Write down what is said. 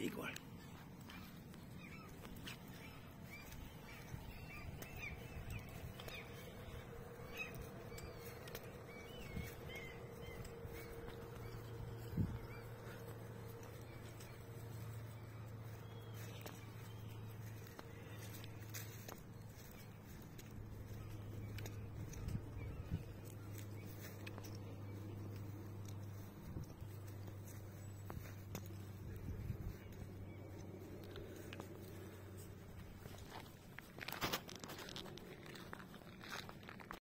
igual.